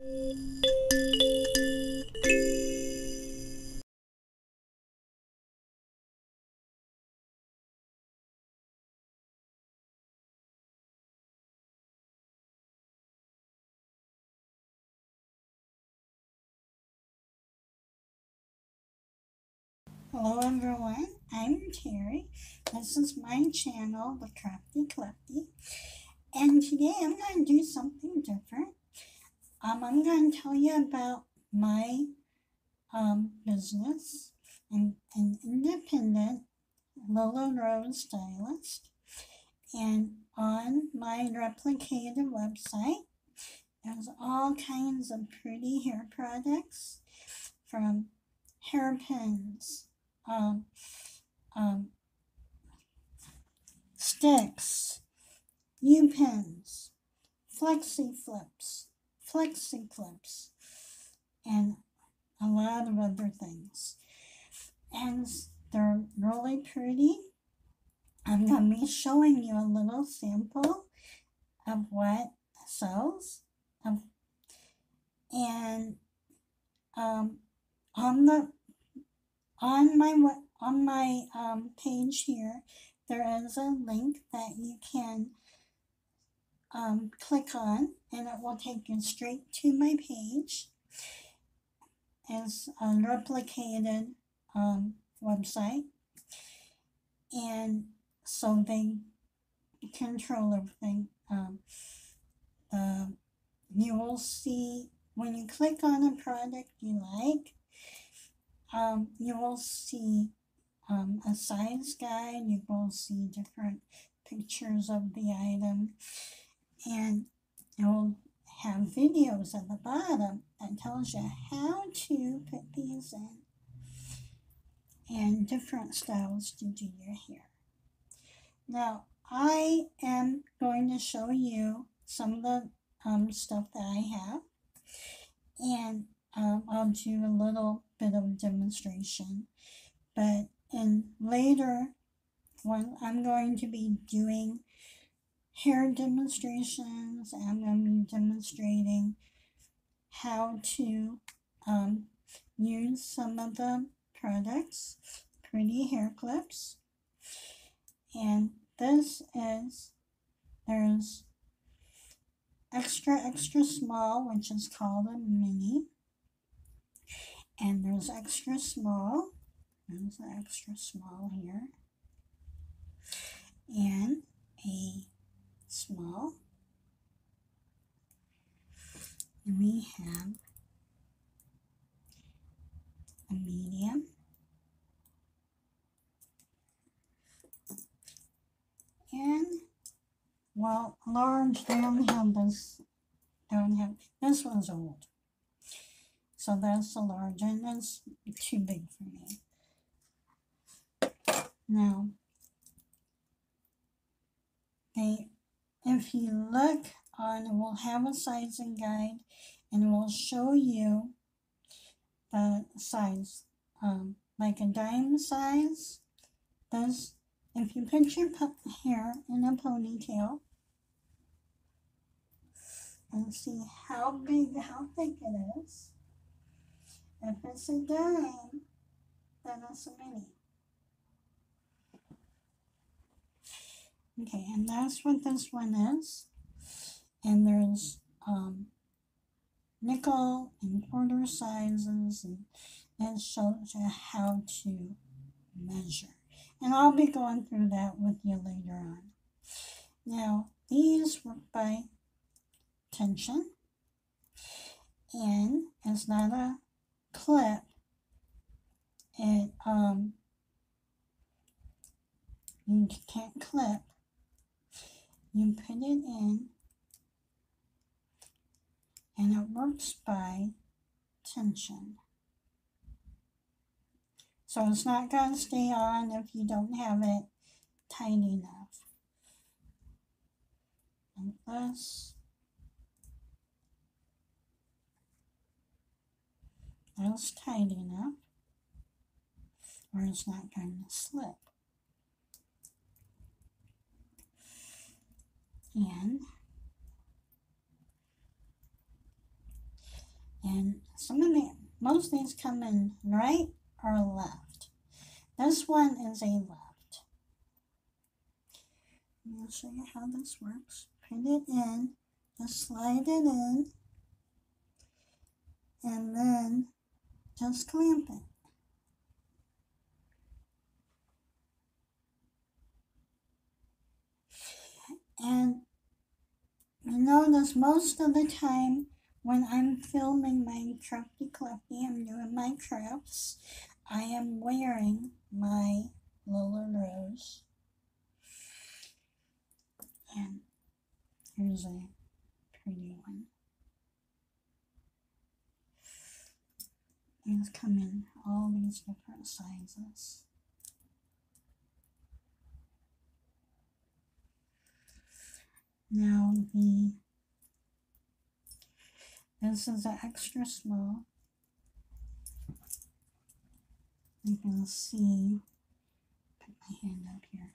Hello everyone, I'm Terry. This is my channel, The Crafty Clefty. And today I'm going to do something different. Um, I'm going to tell you about my um, business. I'm an independent Lilla Rose stylist. And on my replicated website, there's all kinds of pretty hair products from hairpins, um, um, sticks, U-pins, flexi flips, flexi clips, and a lot of other things. And they're really pretty. I'm going to be showing you a little sample of what sells. Um, and um, on the on my on my um, page here, there is a link that you can um, click on, and it will take you straight to my page. It's a replicated um, website, and so they control everything. Um, uh, you will see when you click on a product you like, um, you will see um, a size guide, you will see different pictures of the item, and it will have videos at the bottom that tells you how to put these in and different styles to do your hair. Now, I am going to show you some of the um, stuff that I have, and um, I'll do a little bit of demonstration. But in later, when I'm going to be doing hair demonstrations, to be demonstrating how to um, use some of the products, pretty hair clips. And this is, there's extra, extra small, which is called a mini. And there's extra small. There's an extra small here. And a small. We have a medium. And, well, large, they don't have this, don't have, this one's old. So that's the large and that's too big for me. Now, they, if you look on, it will have a sizing guide and it will show you the size, um, like a dime size. Does if you put your hair in a ponytail and see how big, how thick it is. If it's a dime, then it's a mini. Okay, and that's what this one is. And there's um, nickel and quarter sizes, and it shows you how to measure. And I'll be going through that with you later on. Now, these work by tension, and it's not a clip, it, um, you can't clip, you put it in, and it works by tension. So it's not going to stay on if you don't have it tight enough. And this That's tight enough or it's not going to slip. And And some of the, most things come in right or left. This one is a left. I'll show you how this works. Put it in, just slide it in, and then just clamp it. And you notice most of the time when I'm filming my Crafty Clefty, I'm doing my crafts, I am wearing my Lilla Rose. And here's a pretty one. These come in all these different sizes. Now the this is an extra small. You can see, put my hand up here.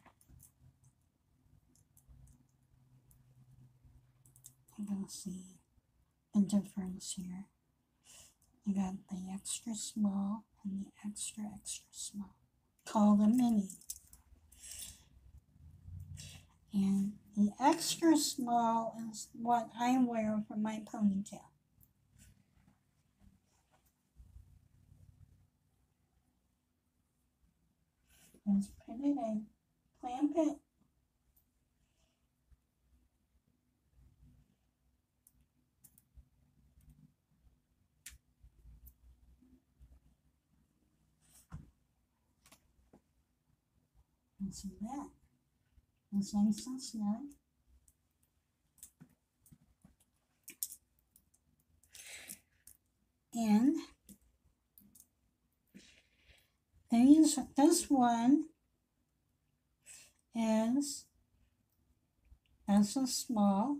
You can see the difference here. You got the extra small and the extra extra small. Call them mini. And the extra small is what I wear for my ponytail. Let's put it in, clamp it. And see that. It's nice and snug. And these, this one is as a small.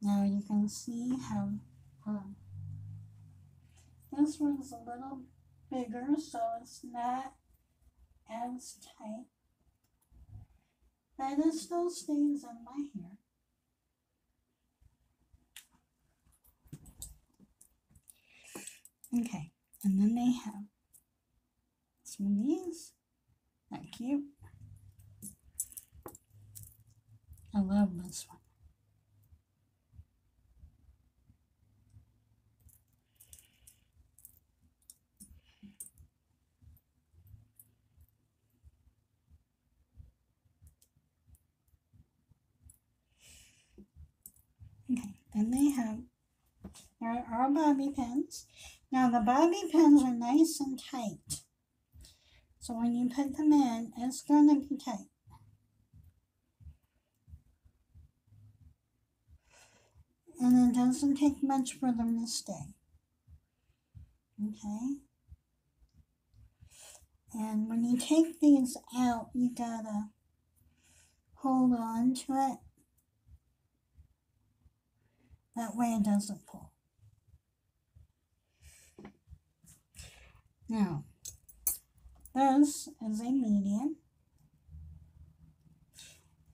Now you can see how um, this one's a little bigger, so it's not as tight. But there's still stains on my hair. Okay, and then they have some of these. That cute. I love this one. Okay, then they have, there are bobby pins. Now the bobby pins are nice and tight. So when you put them in, it's going to be tight. And it doesn't take much for them to stay. Okay. And when you take these out, you gotta hold on to it that way it doesn't pull. Now, this is a medium.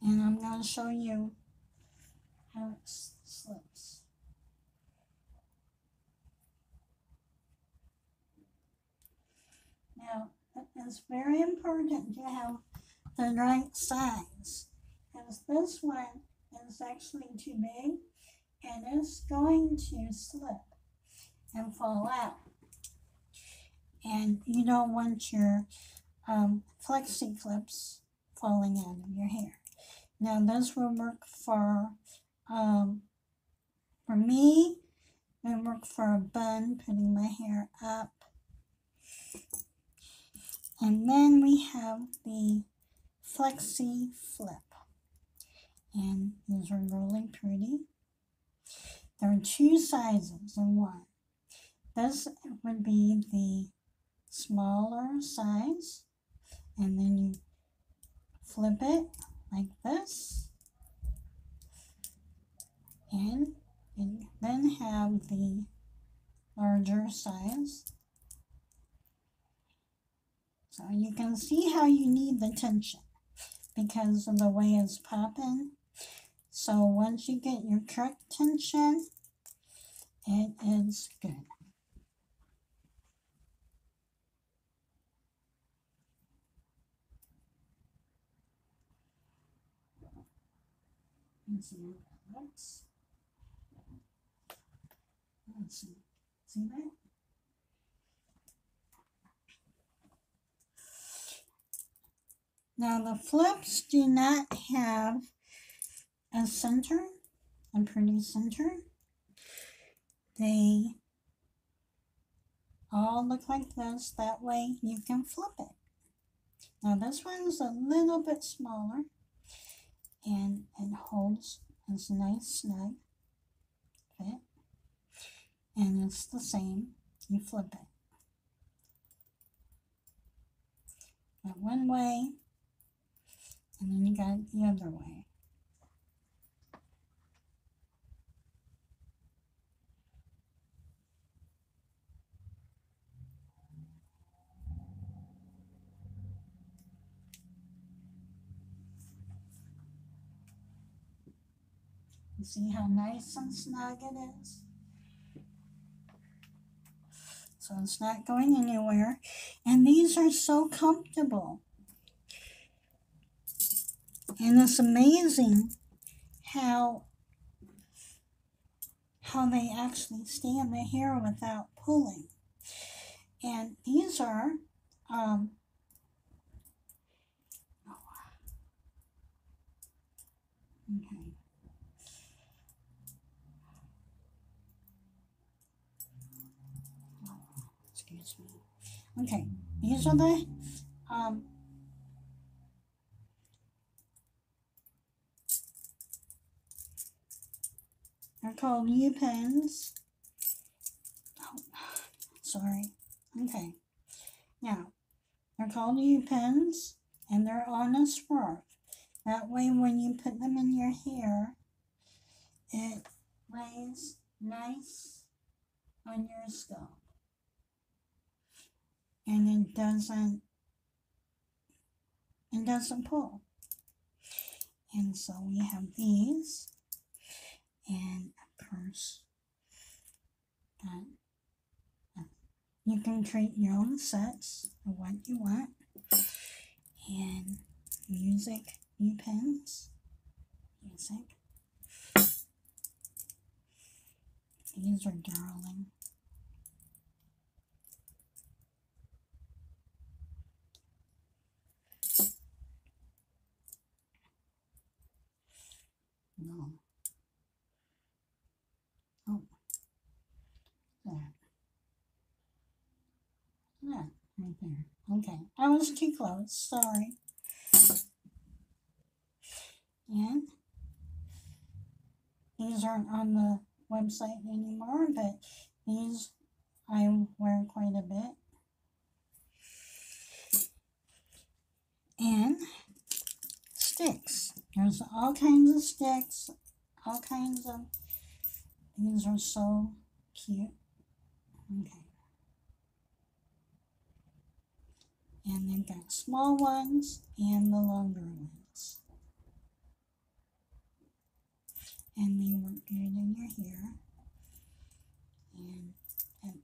And I'm going to show you how it slips. Now, it's very important to have the right size. Because this one is actually too big and it's going to slip and fall out. And you don't want your um, flexi clips falling out of your hair. Now this will work for um, for me. It work for a bun, putting my hair up. And then we have the flexi flip. And these are really pretty. There are two sizes in one. This would be the smaller size and then you flip it like this and, and then have the larger size. So you can see how you need the tension because of the way it's popping so once you get your correct tension, It is good. Let's see. See that? Now the flips do not have a center, a pretty center. They all look like this. That way you can flip it. Now this one's a little bit smaller and it holds this nice snug fit. And it's the same. You flip it. Got one way and then you got the other way. You see how nice and snug it is? So it's not going anywhere. And these are so comfortable. And it's amazing how how they actually stay in the hair without pulling. And these are um, okay. Excuse me. Okay, the um, They're called U pins. Oh, sorry. Okay. Now, they're called U pins and they're on a swerve. That way, when you put them in your hair, it lays nice on your scalp. And it doesn't it doesn't pull. And so we have these and of course uh, uh, you can create your own sets of what you want. And music new pens music. These are darling no Oh, that. That right there. Okay, Close. Sorry. And these aren't on the website anymore, but these I wear quite a bit. And sticks. There's all kinds of sticks, all kinds of these are so cute. Okay. And they've got small ones and the longer ones. And they work good in your hair. And it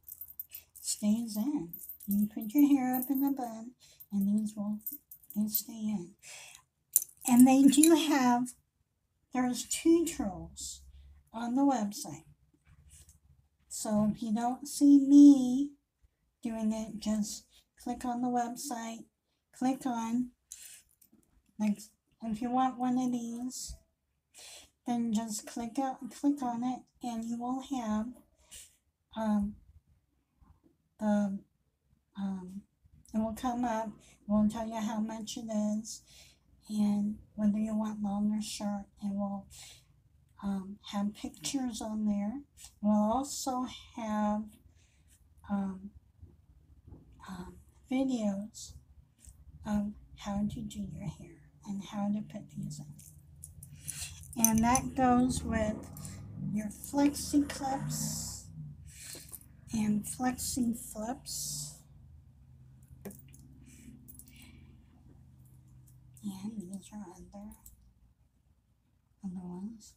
stays in. You can put your hair up in a bun and these will they stay in. And they do have, there's two trolls on the website. So if you don't see me doing it, just click on the website, click on, like, if you want one of these, then just click out, click on it, and you will have um, the um, it will come up. It will tell you how much it is, and whether you want long or short. It will um, have pictures on there. We'll also have um, um, videos of how to do your hair and how to put these in. And that goes with your flexi clips and flexi flips. And these are other other ones.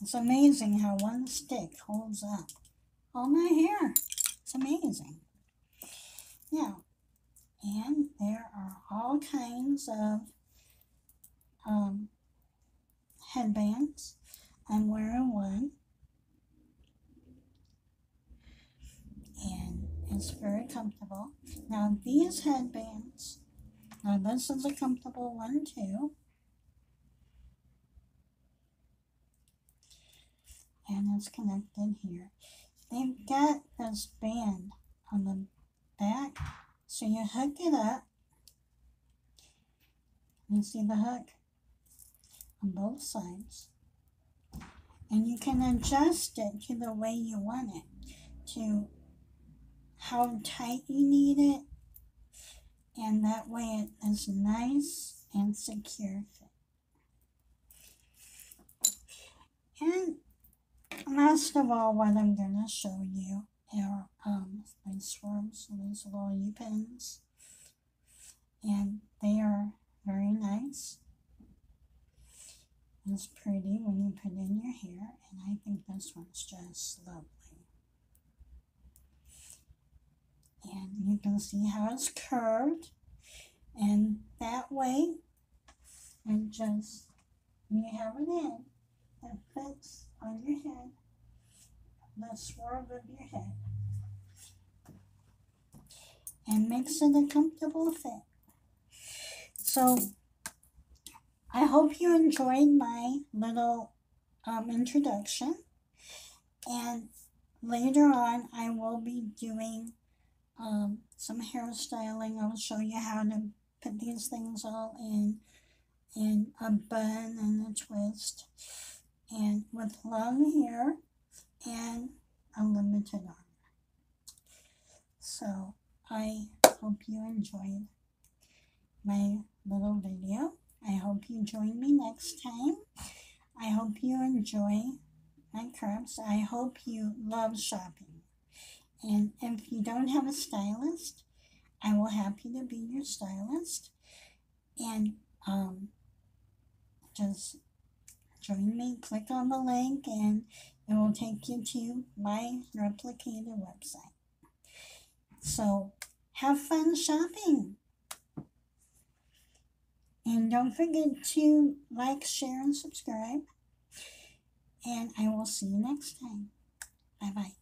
It's amazing how one stick holds up all my hair. It's amazing. Now, and there are all kinds of um, headbands. I'm wearing one. And it's very comfortable. Now, these headbands, now this is a comfortable one too. and it's connected here. They've got this band on the back, so you hook it up. You see the hook on both sides. And you can adjust it to the way you want it, to how tight you need it, and that way it is nice and secure fit. And last of all, what I'm going to show you are um, swerves, these little U-pins. And they are very nice. It's pretty when you put in your hair, and I think this one's just lovely. And you can see how it's curved, and that way, and just, you have it in, it fits on your head, the swerve of your head, and makes it a comfortable fit. So, I hope you enjoyed my little um, introduction. And later on, I will be doing um, some hairstyling. I'll show you how to put these things all in in a bun and a twist and with long hair and unlimited armor. So I hope you enjoyed my little video. I hope you join me next time. I hope you enjoy my crafts. I hope you love shopping. And if you don't have a stylist, I will happy to be your stylist. And um, just join me, click on the link, and it will take you to my replicated website. So have fun shopping. And don't forget to like, share, and subscribe. And I will see you next time. Bye bye.